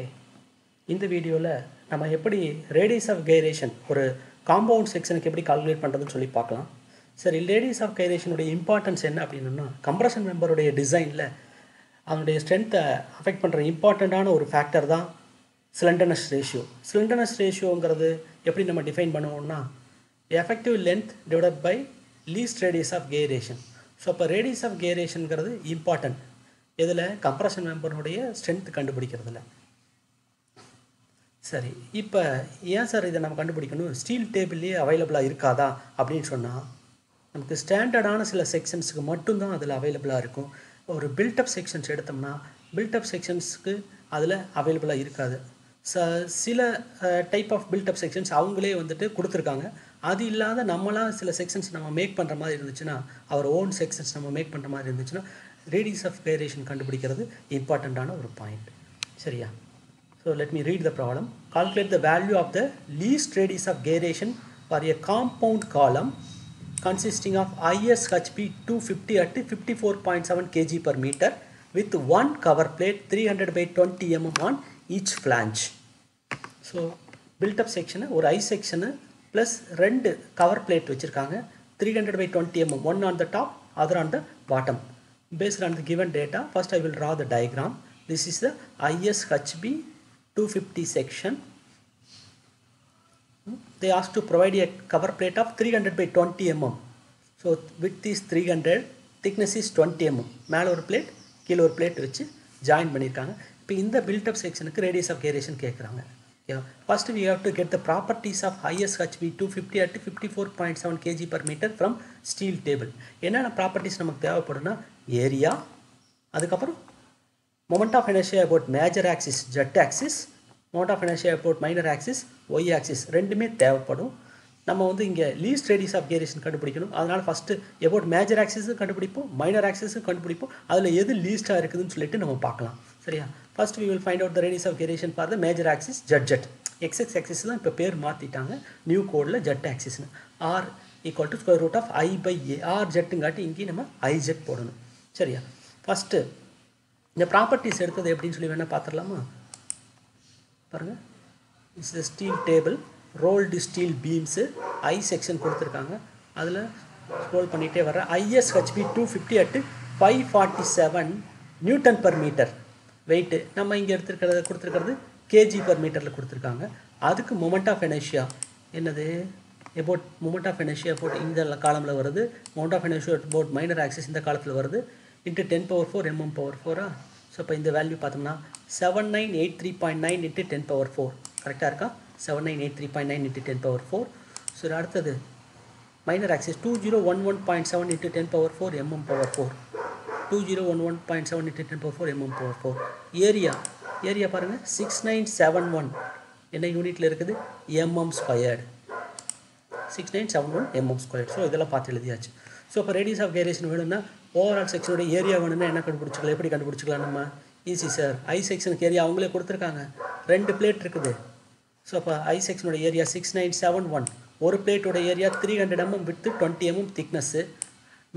Okay. இந்த வீடியோவில் நம்ம எப்படி ரேடியஸ் ஆஃப் கைரேஷன் ஒரு காம்பவுண்ட் செக்ஷனுக்கு எப்படி கால்குலேட் பண்ணுறதுன்னு சொல்லி பார்க்கலாம். சரி ரேடியஸ் ஆஃப் கைரேஷனுடைய இம்பார்ட்டன்ஸ் என்ன அப்படின்னா கம்ப்ரஷன் மெம்பருடைய டிசைனில் அதனுடைய ஸ்ட்ரென்த்தை அஃபெக்ட் பண்ணுற இம்பார்ட்டண்ட்டான ஒரு ஃபேக்டர் தான் சிலிண்டர்னஸ் ரேஷியோ சிலிண்டர்னஸ் ரேஷியோங்கிறது எப்படி நம்ம டிஃபைன் பண்ணுவோம்னா effective length divide by least radius of gyration so அப்போ ரேடியஸ் ஆஃப் கேரேஷனுங்கிறது இம்பார்ட்டன்ட் இதில் கம்ப்ரஷன் மெம்பருடைய ஸ்ட்ரென்த் கண்டுபிடிக்கிறதுல. சரி இப்போ ஏன் சார் இதை நம்ம கண்டுபிடிக்கணும்? ஸ்டீல் டேபிள்லேயே அவைலபிளாக இருக்காதா? அப்படின்னு சொன்னால் நமக்கு ஸ்டாண்டர்டான சில செக்ஷன்ஸுக்கு மட்டும்தான் அதில் அவைலபிளாக இருக்கும். ஒரு பில்டப் செக்ஷன்ஸ் எடுத்தோம்னா பில்டப் செக்ஷன்ஸுக்கு அதில் அவைலபிளாக இருக்காது. ச சில டைப் ஆஃப் பில்டப் செக்ஷன்ஸ் அவங்களே வந்துட்டு கொடுத்துருக்காங்க. அது இல்லாத நம்மளாம் சில செக்ஷன்ஸ் நம்ம மேக் பண்ணுற மாதிரி இருந்துச்சுன்னா அவர் ஓன் செக்ஷன்ஸ் நம்ம மேக் பண்ணுற மாதிரி இருந்துச்சுன்னா ரேடியஸ் ஆஃப் வேரியேஷன் கண்டுபிடிக்கிறது இம்பார்ட்டண்ட்டான ஒரு பாயிண்ட் சரியா? So let me read the problem. Calculate the value of the least radius of gyration for a compound column consisting of ISHP 250 at 54.7 kg per meter with one cover plate 300 by 20 mm on each flange. So built up section ஒரு I section plus ரெண்டு cover plate வச்சிருக்காங்க 300 by 20 mm one on the top other on the bottom. Based on the given data first I will draw the diagram. This is the ISHB 250 section. They asked to provide a cover plate of 300 by 20 mm. So width is 300 thickness is 20 mm. மேலே ஒரு plate கீழே ஒரு plate வச்சு join பண்ணியிருக்காங்க இப்போ இந்த build up செக்ஷனுக்கு radius of gyration கேட்குறாங்க ஓகேவா first we have to get the properties of ISHB two fifty at fifty four point seven kg per metre from steel table என்னென்ன ப்ராப்பர்ட்டிஸ் நமக்கு தேவைப்படும்னா ஏரியா அதுக்கப்புறம் moment of inertia about major axis zed axis moment of inertia about minor axis Y axis ரெண்டுமே தேவைப்படும். நம்ம வந்து இங்கே லீஸ்ட் ரேடியஸ் ஆஃப் கேரேஷன் கண்டுபிடிக்கணும். அதனால் ஃபஸ்ட்டு எபவுட் மேஜர் ஆக்சிஸும் கண்டுபிடிப்போம் மைனர் ஆக்சிஸும் கண்டுபிடிப்போம். அதில் எது லீஸ்ட்டாக இருக்குதுன்னு சொல்லிட்டு நம்ம பார்க்கலாம். சரியா? First we will find out the radius of gyration for the major axis zed zed XX axis தான் இப்போ பேர் மாற்றிட்டாங்க நியூ கோடில் zed ஆக்சிஸ்னு R equal to square root of I by A R ஜெட்டுங்காட்டி இங்கேயும் நம்ம ஐ ஜெட் போடணும். சரியா? ஃபஸ்ட்டு இந்த ப்ராப்பர்ட்டிஸ் எடுத்தது எப்படின்னு சொல்லி வேணால் பார்த்துடலாமா? பாருங்கள் it's the steel table rolled steel beams I section கொடுத்துருக்காங்க. அதில் ஸ்க்ரோல் பண்ணிகிட்டே வர ISHB two fifty at five forty seven newton per metre weight நம்ம இங்கே எடுத்துருக்கிறது கொடுத்துருக்கிறது கேஜி பர் மீட்டரில் கொடுத்துருக்காங்க. அதுக்கு மொமெண்ட் ஆஃப் எனர்ஷியா என்னது? About moment of inertia about இந்த காலமில் வருது. Moment of inertia about minor axis இந்த காலத்தில் வருது. Into ten power four mm power ஃபோரா so இப்போ இந்த வேல்யூ பார்த்தோம்னா seven nine eight three point nine into ten power four கரெக்டாக இருக்கா? Seven nine eight three point nine into ten power four so அடுத்தது. Minor axis two zero one one point seven into ten power four mm power four two zero one one point seven into ten power four mm power four area area பாருங்கள் six nine seven one என்ன யூனிட்டில் இருக்குது? MM squared six nine seven one mm square so இதெல்லாம் பார்த்து எழுதியாச்சு. So இப்போ radius of variation வேணும்னா overall செக்ஷனோட ஏரியா வேணும்னா என்ன கண்டுபிடிச்சிக்கலாம் எப்படி கண்டுபிடிச்சிக்கலாம் நம்ம? ஈஸி சார் ஐ செக்ஷனுக்கு ஏரியா அவங்களே கொடுத்துருக்காங்க. ரெண்டு பிளேட் இருக்குது. ஸோ அப்போ I செக்ஷனோட area six nine seven one ஒரு பிளேட்டோட area three hundred mm with twenty mm thickness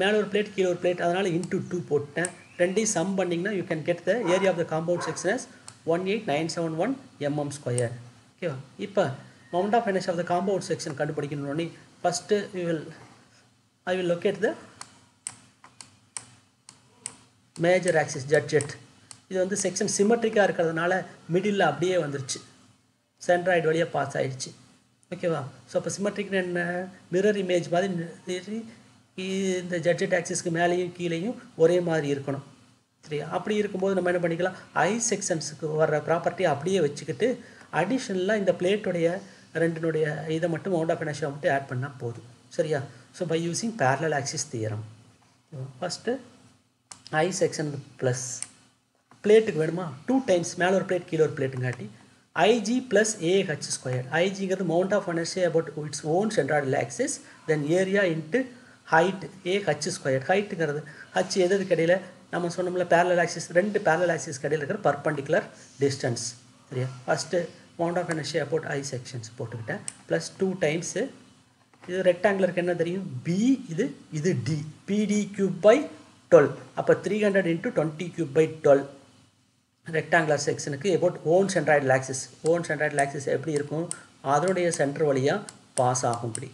மேலே ஒரு பிளேட் கீழே ஒரு பிளேட் அதனால் இன்ட்டு டூ போட்டேன். ரெண்டையும் சம் பண்ணிங்கன்னா you can get the area of the compound sections one eight nine seven one mm square ஓகேவா இப்போ moment of inertia of the compound section கண்டுபிடிக்கணும்னு first you will I will locate the major axis zed zed இது வந்து section சிமெட்ரிக்காக இருக்கிறதுனால middle அப்படியே வந்துருச்சு. Centroid வழியாக pass ஆகிடுச்சு ஓகேவா ஸோ அப்போ சிமெட்ரிக்னு என்ன? மிரர் இமேஜ் மாதிரி இந்த ஜட்ஜெட் ஆக்சிஸ்க்கு மேலேயும் கீழேயும் ஒரே மாதிரி இருக்கணும். சரியா? அப்படி இருக்கும்போது நம்ம என்ன பண்ணிக்கலாம்? ஐ செக்ஷன்ஸுக்கு வர்ற ப்ராப்பர்ட்டியை அப்படியே வச்சுக்கிட்டு அடிஷ்னலாக இந்த பிளேட்டுடைய ரெண்டினுடைய இதை மட்டும் மவுண்ட் ஆஃப் எனர்ஷியா மட்டும் ஆட் பண்ணால் போதும். சரியா? So by using parallel axis theorem first I section plus பிளேட்டுக்கு வேணுமா? டூ டைம்ஸ் மேலே ஒரு பிளேட் கீழே ஒரு பிளேட்டுங்காட்டி IG plus AH square ஐஜிங்கிறது moment of inertia about its own centroidal axis then area into height A H square ஹைட்டுங்கிறது H எதுக்கு இடையில? நம்ம சொன்னோம்ல பேரலல் ஆக்சிஸ் ரெண்டு பேரலல் ஆக்சிஸ் இருக்கிற பர்பண்டிகுலர் டிஸ்டன்ஸ் சரியா? First moment of energy about I sections போட்டுக்கிட்டேன். Plus two times இது ரெக்டாங்குலருக்கு என்ன தெரியும்? பி இது இது D BD cube by twelve அப்போ three hundred into twenty cube by twelve rectangular செக்ஷனுக்கு about own centroid axis own centroid axis எப்படி இருக்கும்? அதனுடைய சென்டர் வழியாக பாஸ் ஆகும் இப்படி.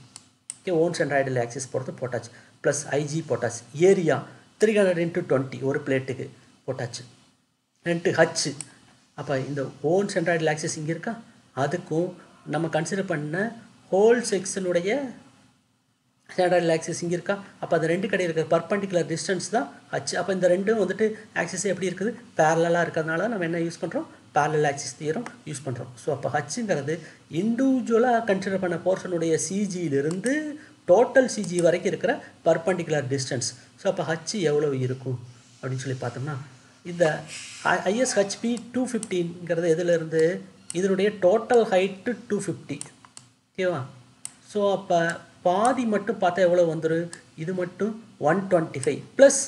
ஓகே ஓன் சென்ட்ராய்டு ஆக்சிஸ் பொறுத்து போட்டாச்சு. ப்ளஸ் ஐஜி போட்டாச்சு. Area three hundred into twenty ஒரு பிளேட்டுக்கு போட்டாச்சு. ரெண்டு ஹச்சு அப்போ இந்த ஓன் சென்ட்ராய்டு ஆக்சிஸ் இங்கே இருக்கா? அதுக்கும் நம்ம கன்சிடர் பண்ண ஹோல் செக்ஷனுடைய சென்ட்ராய்டு ஆக்சிஸ் இங்கே இருக்கா? அப்போ அந்த ரெண்டு கடை இருக்கிற பர்பண்டிகுலர் டிஸ்டன்ஸ் தான் ஹச் அப்போ இந்த ரெண்டும் வந்துட்டு ஆக்சிஸ் எப்படி இருக்குது? பேரலாக இருக்கிறதுனால நம்ம என்ன யூஸ் பண்ணுறோம் பேரலல் ஆக்சிஸ் தியரம் யூஸ் பண்ணுறோம் ஸோ அப்போ ஹச்சுங்கிறது இண்டிவிஜுவலாக கன்சிடர் பண்ண போர்ஷனுடைய சிஜியிலிருந்து டோட்டல் சிஜி வரைக்கும் இருக்கிற பர்பண்டிகுலர் டிஸ்டன்ஸ் ஸோ அப்போ ஹச் எவ்வளோ இருக்கும்? அப்படின்னு சொல்லி பார்த்தோம்னா இந்த ஐஎஸ்ஹெச்பி டூ ஃபிஃப்டிங்கிறது எதுலேருந்து இதனுடைய டோட்டல் ஹைட்டு டூ ஃபிஃப்டி ஓகேவா ஸோ அப்போ பாதி மட்டும் பார்த்தா எவ்வளோ வந்துடும் இது மட்டும் ஒன் டுவெண்ட்டி ஃபைவ் ப்ளஸ்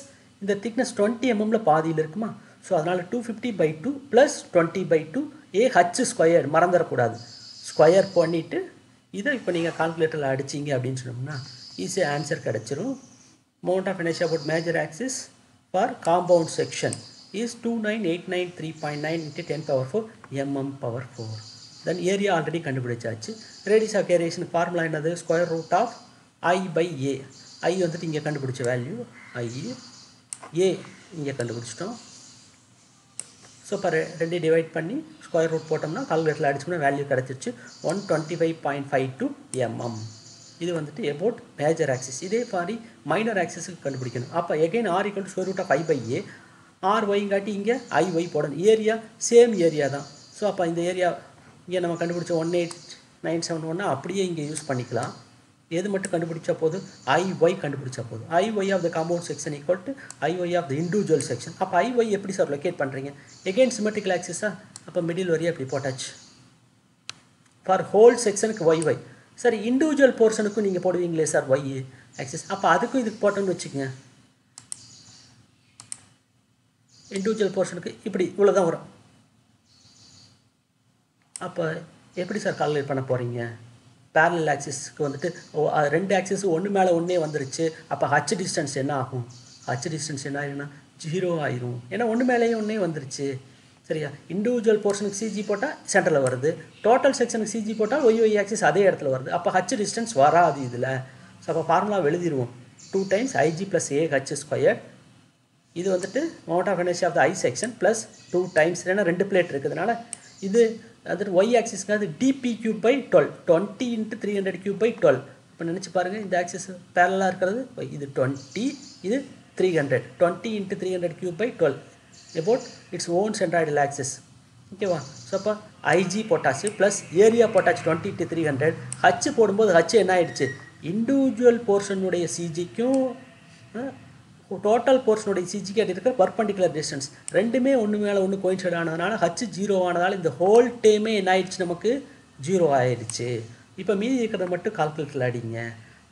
இந்த திக்னஸ் டுவெண்ட்டி எம்எம்மில் பாதியில் இருக்குமா? ஸோ அதனால் two fifty by two plus twenty by two A H square மறந்துடக்கூடாது ஸ்கொயர் பண்ணிவிட்டு இதை இப்போ நீங்கள் கால்குலேட்டரில் அடிச்சிங்க அப்படின்னு சொன்னோம்னா ஈஸியாக ஆன்சர் கிடச்சிரும். Moment of inertia about major axis for compound section is two nine eight nine three point nine into ten power four mm power four then area already கண்டுபிடிச்சாச்சு. ரேடியஸ் ஆஃப் ஏரியேஷன் ஃபார்முலா என்னது? Square root of I by A I வந்துட்டு இங்கே கண்டுபிடிச்ச value I ஏ இங்கே கண்டுபிடிச்சிட்டோம். So இப்போ ரெண்டு divide பண்ணி ஸ்கொயர் ரூட் போட்டோம்னா கால்குலேட்டரில் அடிச்சோம்னா வேல்யூ கிடச்சிருச்சு. One twenty five point five two mm இது வந்துட்டு எபோட் மேஜர் ஆக்சிஸ் இதே மாதிரி மைனர் ஆக்சிஸுக்கு கண்டுபிடிக்கணும். அப்போ again R equal to square root of I by A R ஒய்ங்காட்டி இங்கே ஐ ஒய் போடணும். ஏரியா சேம் ஏரியா தான். ஸோ அப்போ இந்த ஏரியா இங்கே நம்ம கண்டுபிடிச்ச ஒன் எயிட் நைன் செவன் ஒன்னா அப்படியே இங்கே யூஸ் பண்ணிக்கலாம். எது மட்டும் கண்டுபிடிச்சா போதும்? ஐ ஒய் கண்டுபிடிச்சா போதும். I Y of the compound section equal to I Y of the individual section அப்போ ஐ ஒய் எப்படி சார் லொக்கேட் பண்ணுறீங்க எகெயின் சிமெட்ரிக்கல் ஆக்சிஸா அப்போ மிடில் வரையும் அப்படி போட்டாச்சு. ஃபார் ஹோல் செக்ஷனுக்கு ஒய் ஒய் சார் இண்டிவிஜுவல் போர்ஷனுக்கும் நீங்கள் போடுவீங்களே சார் ஒய் ஆக்சிஸ் அப்போ அதுக்கும் இதுக்கு போட்டோம்னு வச்சுக்கோங்க. இண்டிவிஜுவல் போர்ஷனுக்கு இப்படி இவ்வளோ தான் வரும். அப்போ எப்படி சார் கால்குலேட் பண்ண போகிறீங்க பேரலல் ஆக்சிஸ்க்கு வந்துட்டு ஓ, ரெண்டு ஆக்சிஸ் ஒன்று மேலே ஒன்றே வந்துருச்சு. அப்போ ஹச் டிஸ்டன்ஸ் என்ன ஆகும்? ஹச் டிஸ்டன்ஸ் என்ன ஆயிரும்னா ஜீரோ ஆயிரும். ஏன்னா ஒன்று மேலேயே ஒன்றே வந்துருச்சு. சரியா? இண்டிவிஜுவல் போர்ஷனுக்கு சிஜி போட்டால் சென்டரில் வருது. டோட்டல் செக்ஷனுக்கு சிஜி போட்டால் ஒய் ஒய் ஆக்சிஸ் அதே இடத்துல வருது. அப்போ ஹச் டிஸ்டன்ஸ் வராது இதில். ஸோ அப்போ formula எழுதிடுவோம் two times IG plus A H square இது வந்துட்டு moment of inertia of the I section plus two times ஏன்னா ரெண்டு பிளேட் இருக்கிறதுனால இது அதாவது ஒய் ஆக்சிஸ்க்கு அது DB cube by twelve twenty into three hundred cube by twelve இப்போ நினச்சி பாருங்கள் இந்த ஆக்சிஸ் பேரலாக இருக்கிறது. இது டுவெண்ட்டி இது three hundred twenty into three hundred cube by twelve about its own centroidal axis ஓகேவா ஸோ அப்போ ஐஜி போட்டாச்சு ப்ளஸ் ஏரியா போட்டாச்சு twenty to three hundred H போடும்போது ஹச் என்ன ஆயிடுச்சு? இண்டிவிஜுவல் போர்ஷனுடைய சிஜிக்கும் டோட்டல் போர்ஷனுடைய சிஜி அது இருக்கிற பர்பண்டிகுலர் டிஸ்டன்ஸ் ரெண்டுமே ஒன்று மேலே ஒன்று கோயின்சைட் ஆனதுனால ஹச் ஜீரோ ஆனதால் இந்த ஹோல் டேமே என்ன ஆயிடுச்சு நமக்கு? ஜீரோ ஆயிடுச்சு. இப்போ மீதி இருக்கிறத மட்டும் கால்குலேட்டரில் அடிங்க.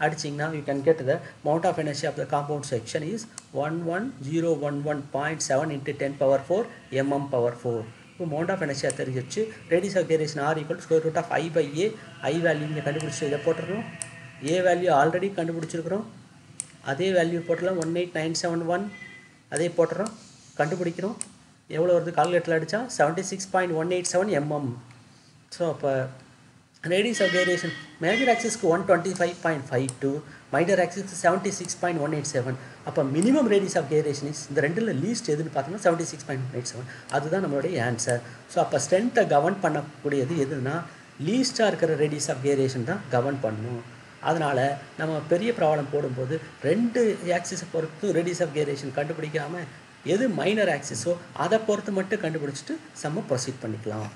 அடிச்சிங்கன்னா you can get the moment of inertia of the compound section is one one zero one one point seven into ten power four mm power four இப்போ மவுண்ட் ஆஃப் எனர்ஜியாக தெரிஞ்சிருச்சு. Radius of variation R equal square root of I by A I value இங்கே கண்டுபிடிச்சி இதை போட்டுருக்கோம் A value already கண்டுபிடிச்சிருக்கிறோம். அதே value போட்டலாம் one eight nine seven one அதே போட்டுறோம். கண்டுபிடிக்கிறோம். எவ்வளோ வருது? கால்குலேட்டரில் அடித்தா seventy six point one eight seven mm so அப்போ radius of variation major ஆக்சிஸ்க்கு one twenty five point five two minor ஆக்சிஸ்க்கு seventy six point one eight seven அப்போ minimum radius of variation is இந்த ரெண்டில் லீஸ்ட் எதுன்னு பார்த்தோம்னா seventy six point one eight seven அதுதான் நம்மளுடைய answer so அப்போ ஸ்ட்ரென்த்தை govern பண்ணக்கூடியது எதுனா லீஸ்ட்டாக இருக்கிற ரேடியஸ் ஆஃப் வேரியேஷன் தான் கவர்ன் பண்ணும். அதனால் நம்ம பெரிய ப்ராப்ளம் போடும்போது ரெண்டு ஆக்சிஸை பொறுத்து ரெடியூஸ் ஆஃப் வேரியேஷன் கண்டுபிடிக்காமல் எது மைனர் ஆக்சிஸோ அதை பொறுத்து மட்டும் கண்டுபிடிச்சிட்டு செம்ம ப்ரொசீட் பண்ணிக்கலாம்.